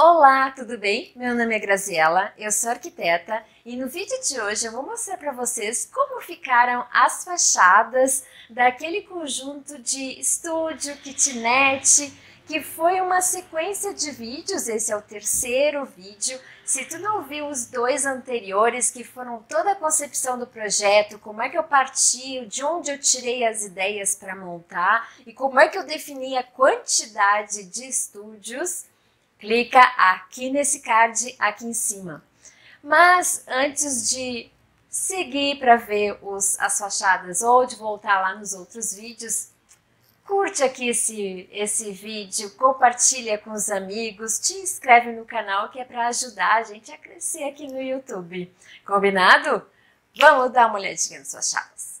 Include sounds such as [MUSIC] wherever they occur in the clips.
Olá, tudo bem? Meu nome é Graziela, eu sou arquiteta e no vídeo de hoje eu vou mostrar para vocês como ficaram as fachadas daquele conjunto de estúdio, kitnet, que foi uma sequência de vídeos, esse é o terceiro vídeo. Se tu não viu os dois anteriores, que foram toda a concepção do projeto, como é que eu parti, de onde eu tirei as ideias para montar e como é que eu defini a quantidade de estúdios, clica aqui nesse card aqui em cima. Mas antes de seguir para ver os, as fachadas ou de voltar lá nos outros vídeos, curte aqui esse, esse vídeo, compartilha com os amigos, te inscreve no canal que é para ajudar a gente a crescer aqui no YouTube. Combinado? Vamos dar uma olhadinha nas fachadas.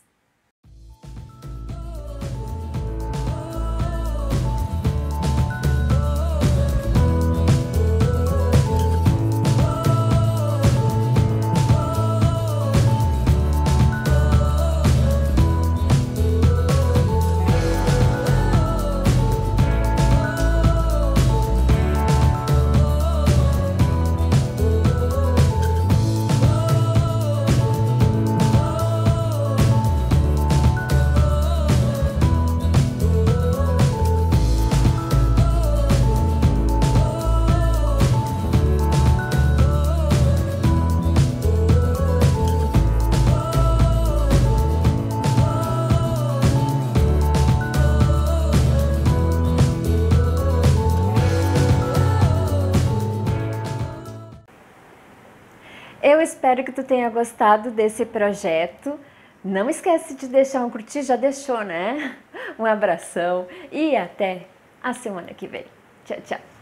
Eu espero que tu tenha gostado desse projeto. Não esquece de deixar um curtir, já deixou, né? [LAUGHS] Um abração e até a semana que vem. Tchau, tchau.